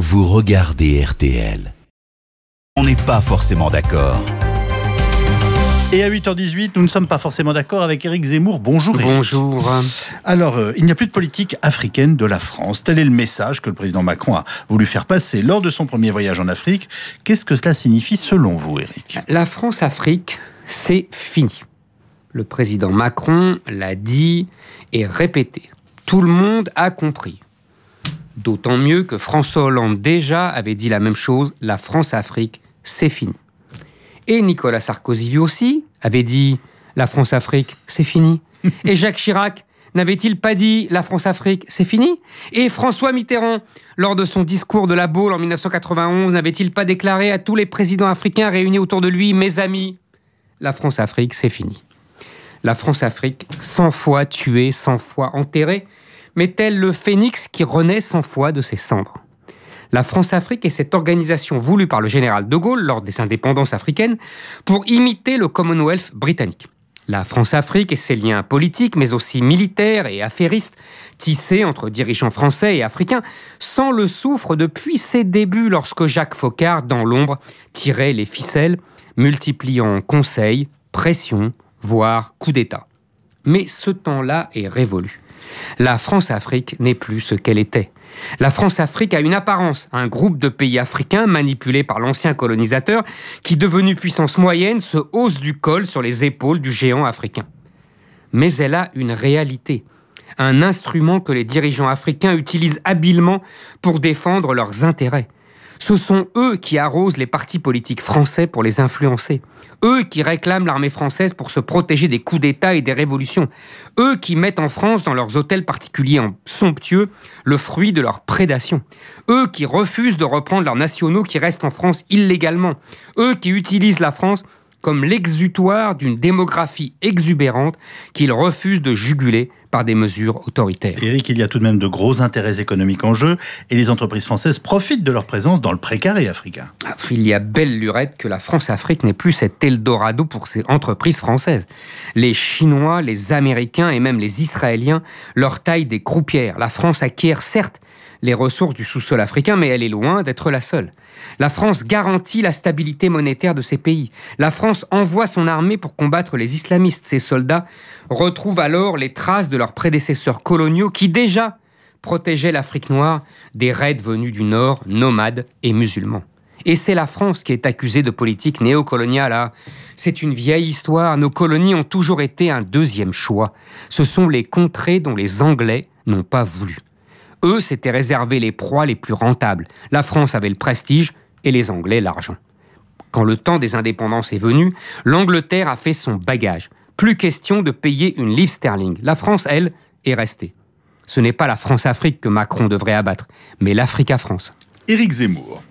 vous regardez RTL. On n'est pas forcément d'accord. Et à 8h18, nous ne sommes pas forcément d'accord avec Éric Zemmour. Bonjour. Éric. Bonjour. Alors, euh, il n'y a plus de politique africaine de la France. Tel est le message que le président Macron a voulu faire passer lors de son premier voyage en Afrique. Qu'est-ce que cela signifie selon vous, Éric? La France-Afrique, c'est fini. Le président Macron l'a dit et répété. Tout le monde a compris. D'autant mieux que François Hollande déjà avait dit la même chose, la France-Afrique, c'est fini. Et Nicolas Sarkozy lui aussi avait dit, la France-Afrique, c'est fini. Et Jacques Chirac n'avait-il pas dit, la France-Afrique, c'est fini? Et François Mitterrand, lors de son discours de la Baule en 1991, n'avait-il pas déclaré à tous les présidents africains réunis autour de lui, mes amis, la France-Afrique, c'est fini. La France-Afrique, 100 fois tuée, 100 fois enterrée, mais tel le phénix qui renaît cent fois de ses cendres. La France-Afrique est cette organisation voulue par le général de Gaulle lors des indépendances africaines pour imiter le Commonwealth britannique. La France-Afrique et ses liens politiques, mais aussi militaires et affairistes, tissés entre dirigeants français et africains, sans le souffre depuis ses débuts lorsque Jacques Faucard, dans l'ombre, tirait les ficelles, multipliant conseils, pressions, voire coups d'État. Mais ce temps-là est révolu. La France-Afrique n'est plus ce qu'elle était. La France-Afrique a une apparence, un groupe de pays africains manipulés par l'ancien colonisateur qui, devenu puissance moyenne, se hausse du col sur les épaules du géant africain. Mais elle a une réalité, un instrument que les dirigeants africains utilisent habilement pour défendre leurs intérêts. Ce sont eux qui arrosent les partis politiques français pour les influencer. Eux qui réclament l'armée française pour se protéger des coups d'État et des révolutions. Eux qui mettent en France, dans leurs hôtels particuliers somptueux, le fruit de leur prédation. Eux qui refusent de reprendre leurs nationaux qui restent en France illégalement. Eux qui utilisent la France comme l'exutoire d'une démographie exubérante qu'ils refusent de juguler par des mesures autoritaires. Éric, il y a tout de même de gros intérêts économiques en jeu et les entreprises françaises profitent de leur présence dans le précaré africain. Il y a belle lurette que la France-Afrique n'est plus cet Eldorado pour ces entreprises françaises. Les Chinois, les Américains et même les Israéliens leur taillent des croupières. La France acquiert certes les ressources du sous-sol africain, mais elle est loin d'être la seule. La France garantit la stabilité monétaire de ces pays. La France envoie son armée pour combattre les islamistes. Ces soldats retrouvent alors les traces de leurs prédécesseurs coloniaux qui déjà protégeaient l'Afrique noire des raids venus du Nord, nomades et musulmans. Et c'est la France qui est accusée de politique néocoloniale. Ah, c'est une vieille histoire. Nos colonies ont toujours été un deuxième choix. Ce sont les contrées dont les Anglais n'ont pas voulu. Eux s'étaient réservé les proies les plus rentables. La France avait le prestige et les Anglais l'argent. Quand le temps des indépendances est venu, l'Angleterre a fait son bagage. Plus question de payer une livre sterling. La France, elle, est restée. Ce n'est pas la France-Afrique que Macron devrait abattre, mais l'Afrique à France. Éric Zemmour.